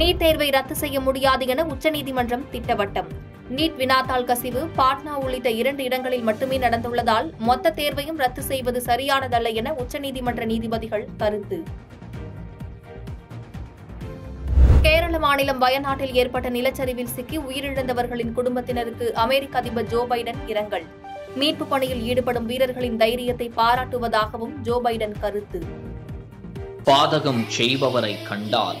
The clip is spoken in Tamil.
நீட் தேர்வை ரத்து செய்ய முடியாது என உச்சநீதிமன்றம் திட்டவட்டம். நீட் வினாத்தாள் கசிவு பாட்னா உள்ளிட்ட இரண்டு இடங்களில் மட்டுமே நடந்துள்ளதால் மொத்த தேர்வையும் ரத்து செய்வது சரியானதல்ல என உச்சநீதிமன்ற நீதிபதிகள் கருத்து. கேரள மாநிலம் வயநாட்டில் ஏற்பட்ட நிலச்சரிவில் சிக்கி உயிரிழந்தவர்களின் குடும்பத்தினருக்கு அமெரிக்க அதிபர் ஜோ பைடன் இரங்கல். மீட்பு பணியில் ஈடுபடும் வீரர்களின் தைரியத்தை பாராட்டுவதாகவும் ஜோ பைடன் கருத்து. பாதகம் செய்பவரை கண்டால்